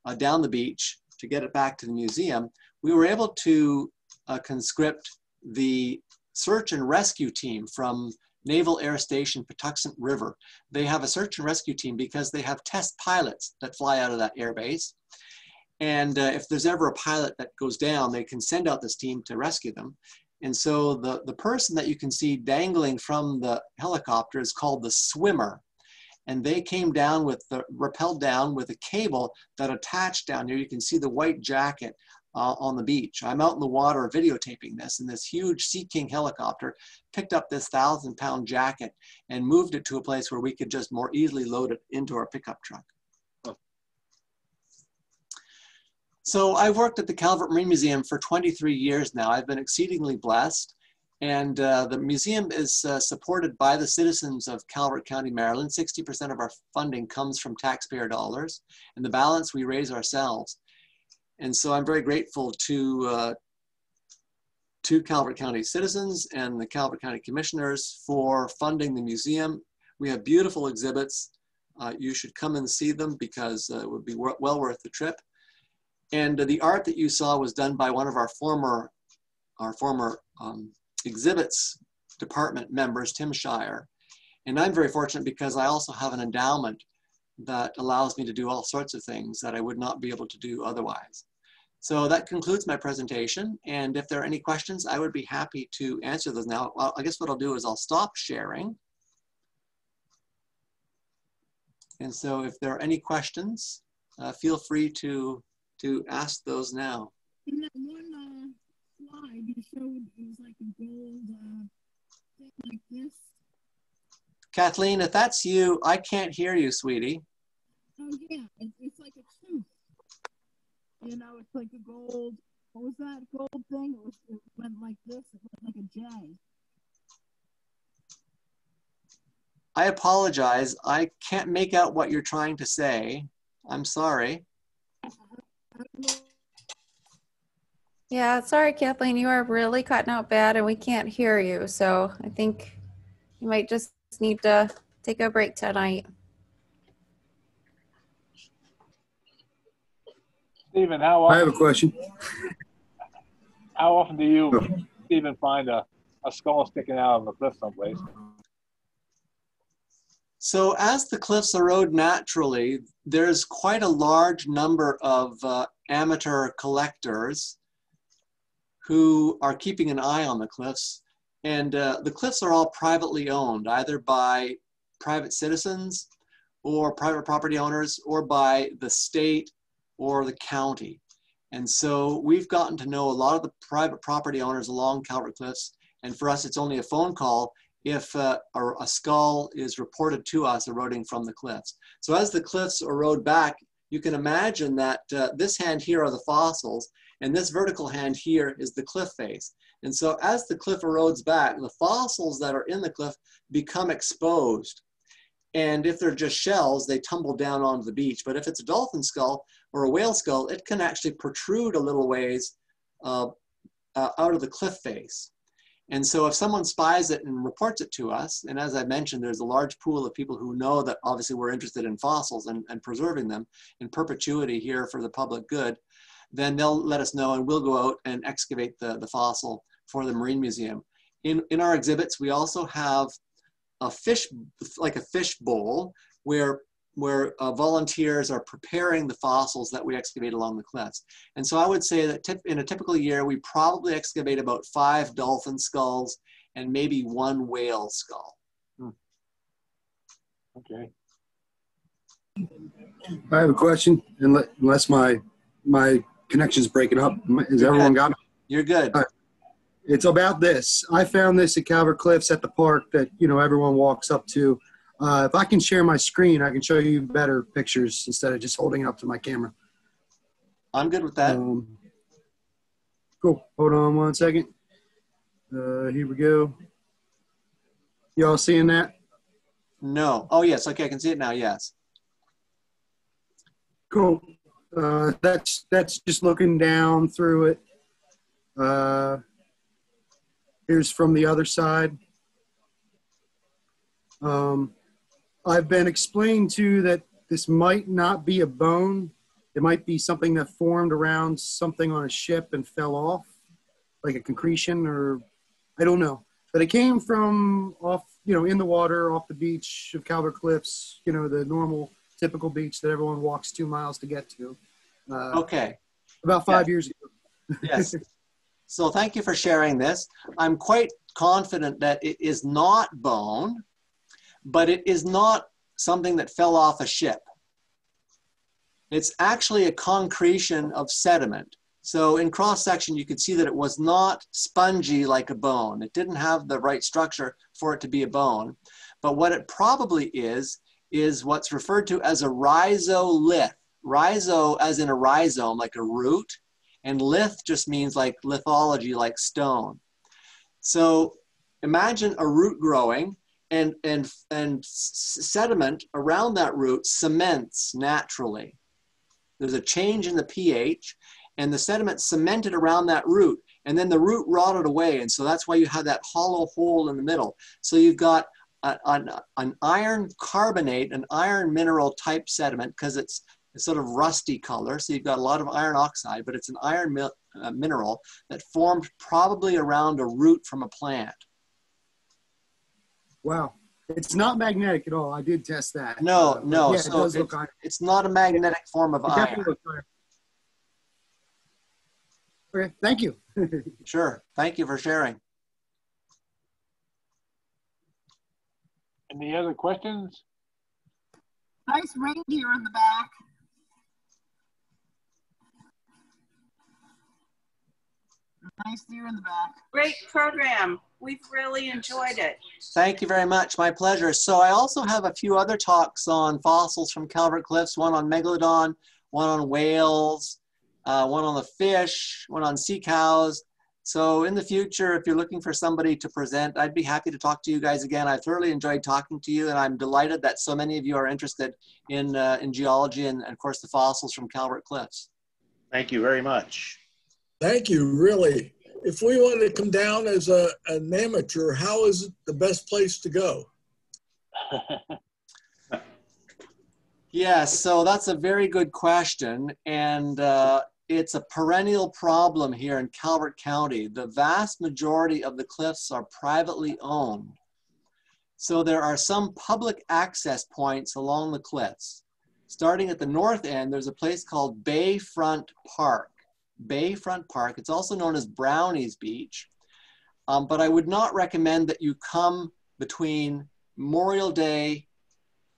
[SPEAKER 3] uh, down the beach to get it back to the museum. We were able to uh, conscript the search and rescue team from Naval Air Station Patuxent River. They have a search and rescue team because they have test pilots that fly out of that air base. And uh, if there's ever a pilot that goes down, they can send out this team to rescue them. And so the, the person that you can see dangling from the helicopter is called the swimmer. And they came down with the, rappelled down with a cable that attached down here. You can see the white jacket uh, on the beach. I'm out in the water videotaping this, and this huge Sea King helicopter picked up this thousand pound jacket and moved it to a place where we could just more easily load it into our pickup truck. So I've worked at the Calvert Marine Museum for 23 years now. I've been exceedingly blessed. And uh, the museum is uh, supported by the citizens of Calvert County, Maryland. 60% of our funding comes from taxpayer dollars, and the balance we raise ourselves. And so I'm very grateful to, uh, to Calvert County citizens and the Calvert County commissioners for funding the museum. We have beautiful exhibits. Uh, you should come and see them because uh, it would be well worth the trip. And the art that you saw was done by one of our former, our former um, exhibits department members, Tim Scheirer. And I'm very fortunate because I also have an endowment that allows me to do all sorts of things that I would not be able to do otherwise. So that concludes my presentation. And if there are any questions, I would be happy to answer those now. Well, I guess what I'll do is I'll stop sharing. And so if there are any questions, uh, feel free to to ask those now.
[SPEAKER 1] In that one uh, slide you showed, it was like a gold uh, thing like this.
[SPEAKER 3] Kathleen, if that's you, I can't hear you, sweetie.
[SPEAKER 1] Oh yeah, it, it's like a tooth. You know, it's like a gold. What was that gold thing? It, was, it went like this. It went like a J.
[SPEAKER 3] I apologize. I can't make out what you're trying to say. I'm sorry.
[SPEAKER 4] Yeah, sorry, Kathleen, you are really cutting out bad and we can't hear you. So I think you might just need to take a break tonight.
[SPEAKER 2] Stephen, how
[SPEAKER 5] I have a question.
[SPEAKER 2] how often do you, Stephen, find a, a skull sticking out of a cliff someplace?
[SPEAKER 3] So as the cliffs erode naturally, there's quite a large number of uh, amateur collectors who are keeping an eye on the cliffs. And uh, the cliffs are all privately owned, either by private citizens or private property owners or by the state or the county. And so we've gotten to know a lot of the private property owners along Calvert Cliffs. And for us, it's only a phone call if uh, a, a, skull is reported to us eroding from the cliffs. So as the cliffs erode back, you can imagine that uh, this hand here are the fossils, and this vertical hand here is the cliff face. And so as the cliff erodes back, the fossils that are in the cliff become exposed. And if they're just shells, they tumble down onto the beach. But if it's a dolphin skull or a whale skull, it can actually protrude a little ways uh, uh, out of the cliff face. And so if someone spies it and reports it to us, and as I mentioned, there's a large pool of people who know that obviously we're interested in fossils and, and preserving them in perpetuity here for the public good, then they'll let us know and we'll go out and excavate the, the fossil for the Marine Museum. In, in our exhibits, we also have a fish, like a fish bowl, where where uh, volunteers are preparing the fossils that we excavate along the cliffs. And so I would say that in a typical year, we probably excavate about five dolphin skulls and maybe one whale skull.
[SPEAKER 2] Hmm. Okay.
[SPEAKER 5] I have a question, unless my my connection's breaking up. Is
[SPEAKER 3] You're
[SPEAKER 5] everyone
[SPEAKER 3] good.
[SPEAKER 5] got me?
[SPEAKER 3] You're good.
[SPEAKER 5] All right. It's about this. I found this at Calvert Cliffs at the park that you know everyone walks up to. Uh, if I can share my screen, I can show you better pictures instead of just holding it up to my camera.
[SPEAKER 3] I'm good with that.
[SPEAKER 5] Um, cool. Hold on one second. Uh, here we go. Y'all seeing that?
[SPEAKER 3] No. Oh, yes. Okay, I can see it now. Yes.
[SPEAKER 5] Cool. Uh, that's that's just looking down through it. Uh, here's from the other side. Um, I've been explained to that this might not be a bone. It might be something that formed around something on a ship and fell off, like a concretion or I don't know. But it came from off, you know, in the water off the beach of Calvert Cliffs, you know, the normal, typical beach that everyone walks two miles to get to. Uh,
[SPEAKER 3] Okay.
[SPEAKER 5] About five years ago.
[SPEAKER 3] Yes. [LAUGHS] So thank you for sharing this. I'm quite confident that it is not bone, but it is not something that fell off a ship. It's actually a concretion of sediment. So in cross section, you could see that it was not spongy like a bone. It didn't have the right structure for it to be a bone. But what it probably is, is what's referred to as a rhizolith. Rhizo as in a rhizome, like a root, and lith just means like lithology, like stone. So imagine a root growing and, and, and sediment around that root cements naturally. There's a change in the pH and the sediment cemented around that root and then the root rotted away. And so that's why you have that hollow hole in the middle. So you've got a, an, an iron carbonate, an iron mineral type sediment because it's a sort of rusty color. So you've got a lot of iron oxide, but it's an iron mi- uh, mineral that formed probably around a root from a plant.
[SPEAKER 5] Wow. It's not magnetic at all. I did test that.
[SPEAKER 3] No,
[SPEAKER 5] Uh,
[SPEAKER 3] no,
[SPEAKER 5] Yeah, it
[SPEAKER 3] so
[SPEAKER 5] does look iron.
[SPEAKER 3] It's not a magnetic form of
[SPEAKER 5] It
[SPEAKER 3] iron.
[SPEAKER 5] definitely looks iron. Okay, thank you. [LAUGHS]
[SPEAKER 3] Sure. Thank you for sharing.
[SPEAKER 2] Any other questions?
[SPEAKER 1] Nice reindeer in the back. Nice deer in the back.
[SPEAKER 6] Great program. We've really enjoyed it.
[SPEAKER 3] Thank you very much. My pleasure. So I also have a few other talks on fossils from Calvert Cliffs, one on megalodon, one on whales, uh, one on the fish, one on sea cows. So in the future, if you're looking for somebody to present, I'd be happy to talk to you guys again. I thoroughly enjoyed talking to you, and I'm delighted that so many of you are interested in, uh, in geology and, of course, the fossils from Calvert Cliffs.
[SPEAKER 7] Thank you very much.
[SPEAKER 8] Thank you, really. If we want to come down as a, an amateur, how is it the best place to go? [LAUGHS]
[SPEAKER 3] Yeah, so that's a very good question. And uh, it's a perennial problem here in Calvert County. The vast majority of the cliffs are privately owned. So there are some public access points along the cliffs. Starting at the north end, there's a place called Bayfront Park. Bayfront Park. It's also known as Brownies Beach. Um, but I would not recommend that you come between Memorial Day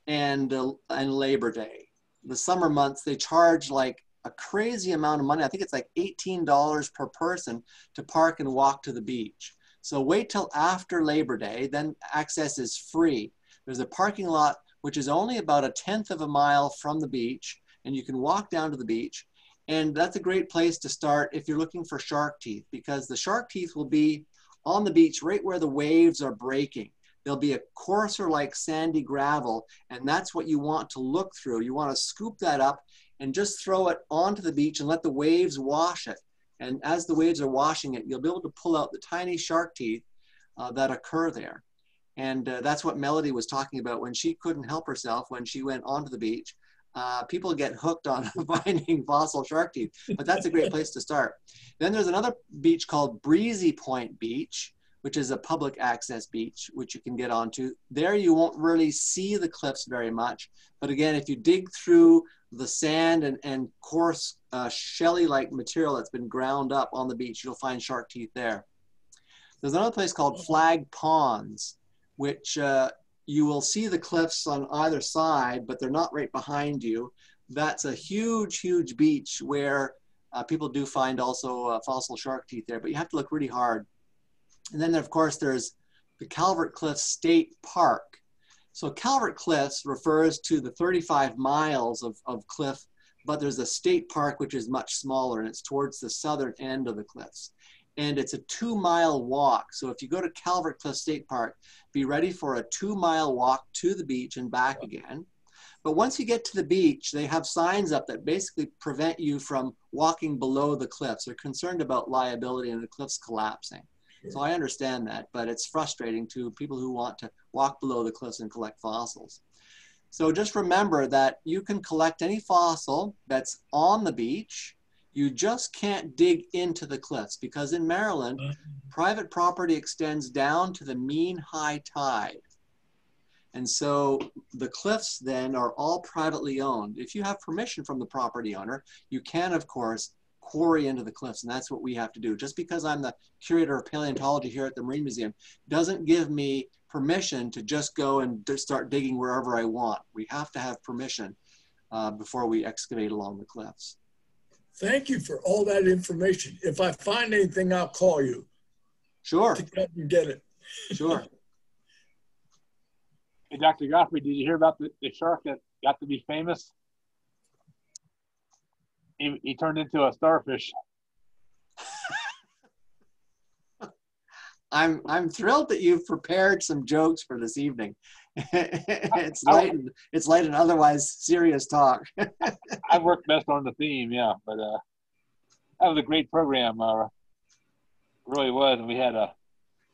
[SPEAKER 3] and uh, and Labor Day. The summer months they charge like a crazy amount of money. I think it's like $18 per person to park and walk to the beach. So wait till after Labor Day, then access is free. There's a parking lot which is only about a tenth of a mile from the beach, and you can walk down to the beach. And that's a great place to start if you're looking for shark teeth, because the shark teeth will be on the beach right where the waves are breaking. There'll be a coarser like sandy gravel, and that's what you want to look through. You want to scoop that up and just throw it onto the beach and let the waves wash it. And as the waves are washing it, you'll be able to pull out the tiny shark teeth uh, that occur there. And uh, that's what Melody was talking about when she couldn't help herself when she went onto the beach. Uh, people get hooked on [LAUGHS] finding fossil shark teeth, but that's a great place to start. Then there's another beach called Breezy Point Beach, which is a public access beach, which you can get onto. There you won't really see the cliffs very much. But again, if you dig through the sand and, and coarse uh, shelly-like material that's been ground up on the beach, you'll find shark teeth there. There's another place called Flag Ponds, which uh, you will see the cliffs on either side, but they're not right behind you. That's a huge, huge beach where uh, people do find also uh, fossil shark teeth there, but you have to look really hard. And then, of course, there's the Calvert Cliffs State Park. So Calvert Cliffs refers to the 35 miles of, of cliff, but there's a state park which is much smaller and it's towards the southern end of the cliffs. And it's a two mile walk. So if you go to Calvert Cliff State Park, be ready for a two mile walk to the beach and back again. But once you get to the beach, they have signs up that basically prevent you from walking below the cliffs. They're concerned about liability and the cliffs collapsing. So I understand that, but it's frustrating to people who want to walk below the cliffs and collect fossils. So just remember that you can collect any fossil that's on the beach. You just can't dig into the cliffs because in Maryland, private property extends down to the mean high tide. And so the cliffs then are all privately owned. If you have permission from the property owner, you can, of course, quarry into the cliffs. And that's what we have to do. Just because I'm the curator of paleontology here at the Marine Museum doesn't give me permission to just go and start digging wherever I want. We have to have permission uh, before we excavate along the cliffs.
[SPEAKER 8] Thank you for all that information. If I find anything, I'll call you
[SPEAKER 3] Sure,
[SPEAKER 8] to come and get it.
[SPEAKER 3] sure. [LAUGHS]
[SPEAKER 2] Hey, Dr. Godfrey, did you hear about the, the shark that got to be famous? He, he turned into a starfish. [LAUGHS]
[SPEAKER 3] I'm I'm thrilled that you've prepared some jokes for this evening. [LAUGHS] it's light and it's light and otherwise serious talk. [LAUGHS]
[SPEAKER 2] I worked best on the theme, yeah. But uh, that was a great program. Uh, really was. And we had a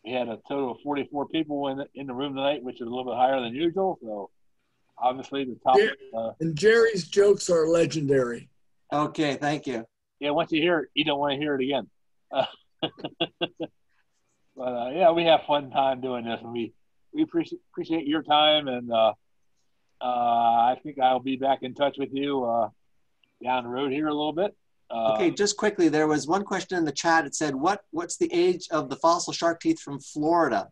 [SPEAKER 2] we had a total of 44 people in the, in the room tonight, which is a little bit higher than usual. So obviously the top.
[SPEAKER 8] Yeah.
[SPEAKER 2] Uh,
[SPEAKER 8] And Jeri's jokes are legendary.
[SPEAKER 3] okay, thank you.
[SPEAKER 2] yeah, once you hear it, you don't want to hear it again. [LAUGHS] but uh, yeah, we have fun time doing this, and we we appreciate appreciate your time. And uh, uh, I think I'll be back in touch with you uh, down the road here a little bit. Uh,
[SPEAKER 3] Okay, just quickly, there was one question in the chat. It said, "What what's the age of the fossil shark teeth from Florida?"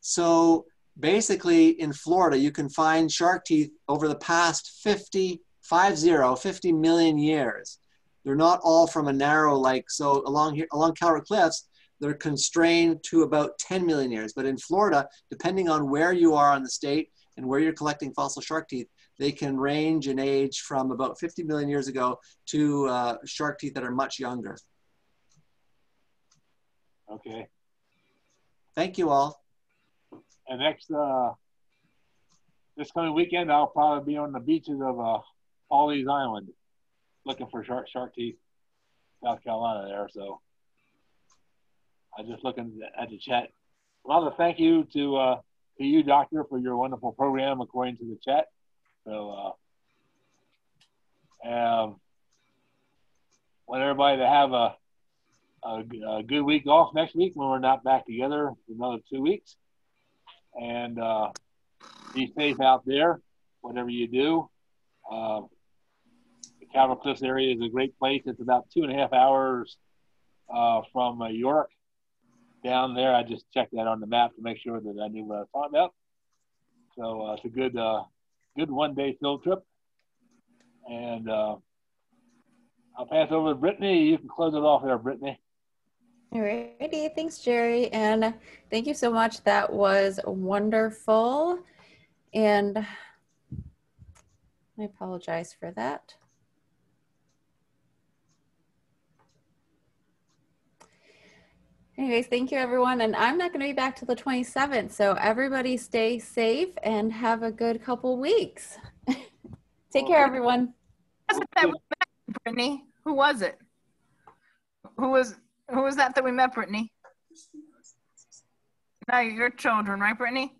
[SPEAKER 3] So basically, in Florida, you can find shark teeth over the past 50, 50, 50 million years. They're not all from a narrow like so along here along Calvert Cliffs. They're constrained to about 10 million years. But in Florida, depending on where you are on the state and where you're collecting fossil shark teeth, they can range in age from about 50 million years ago to uh, shark teeth that are much younger.
[SPEAKER 2] Okay.
[SPEAKER 3] Thank you all.
[SPEAKER 2] And next, uh, this coming weekend, I'll probably be on the beaches of uh, Pawleys Island, looking for shark shark teeth, South Carolina there. So I'm just looking at the chat. Well, thank you to uh, to you, Doctor, for your wonderful program according to the chat. So, uh, um, want everybody to have a, a, a good week off next week when we're not back together for another two weeks and uh, be safe out there, whatever you do. Uh, the Calvert Cliffs area is a great place. It's about two and a half hours uh, from uh, York down there. I just checked that on the map to make sure that I knew what I was talking about. So uh, it's a good, uh, good one-day field trip. And uh, I'll pass over to Brittany. You can close it off there, Brittany.
[SPEAKER 4] Alrighty, thanks, Jeri, and thank you so much. That was wonderful, and I apologize for that. Anyways, thank you, everyone, and I'm not going to be back till the 27th, so everybody stay safe and have a good couple weeks. [LAUGHS] Take care, everyone.
[SPEAKER 1] Was it that we met, Brittany? Who was it? Who was who was that that we met, Brittany? Now your children, right, Brittany?